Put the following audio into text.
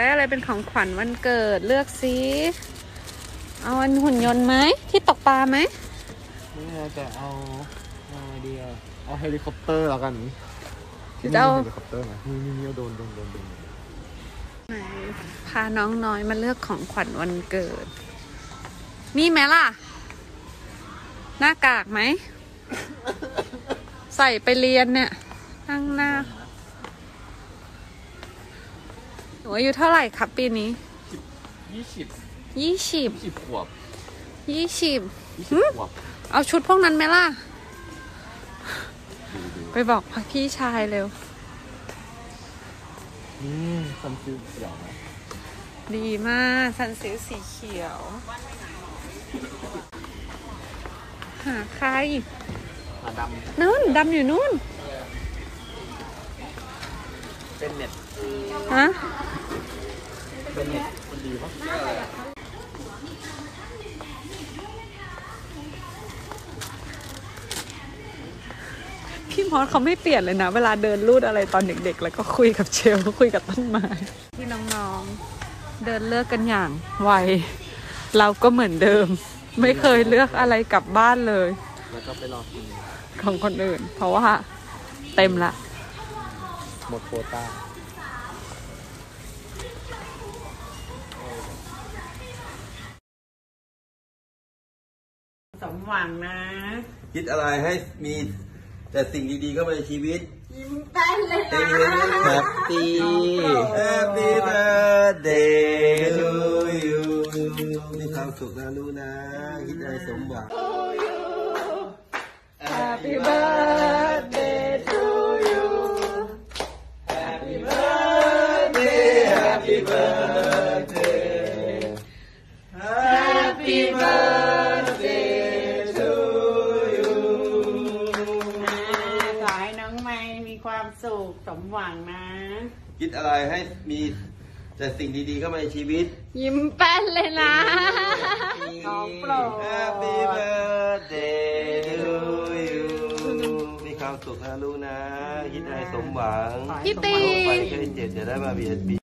ได้อะไรเป็นของขวัญวันเกิดเลือกสิเอาอันหุ่นยนต์ไหมที่ตกปลาไหมนี่ไงแต่เอาเอาไอเดียเอาเฮลิคอปเตอร์แล้วกันหรือจะเอาเฮลิคอปเตอร์นะนี่นี่นี่เอาโดนโดนโดนโดนไหนพาน้องน้อยมาเลือกของขวัญวันเกิด มีไหมล่ะ หน้ากากไหม ใส่ไปเรียนเนี่ยนั่งหน้าหนู อายุเท่าไหร่ครับปีนี้ยี่สิบยี่สิบยี่สิบขวบยี่สิบยี่สิบขวบเอาชุดพวกนั้นไหมล่ะดูดูไปบอกพักพี่ชายเร็วอืมซันฟิลเขียวนะดีมากสันสีสีเขียว หาใครหาดนู่นดำอยู่นู่นำ เป็นเน็ตฮะเป็นเน็ตมันดีปะพี่มอสเขาไม่เปลี่ยนเลยนะ เวลาเดินลูดอะไรตอนเด็กๆ แล้วก็คุยกับเชลคุยกับต้นไม้ที่น้องๆ เดินเลือกกันอย่างไวเราก็เหมือนเดิม ไม่เคยเลือกอะไรกลับบ้านเลย แล้วก็ไปรอกินของคนอื่น เพราะว่าเต็มละ หมดโควต้าสมหวังนะ คิดอะไรให้มีแต่สิ่งดีๆเข้ามาในชีวิต ยิ้มแป้นเลยเฮงเฮงแฮปปี้ Happy birthday to you มีความสุขนะลูกนะ คิดอะไรสมหวัง birthday Happy birthday to you ขอให้น้องไม่มีความสุขสมหวังนะ คิดอะไรให้มีแต่สิ่งดีๆเข้ามาในชีวิต ยิ้มแป้นเลยนะน้องโปรด Happy birthday to you มีความสุขนะลูกนะ คิดอะไรสมหวังพี่ตีไปแค่เจ็ดจะได้มาเบียดบี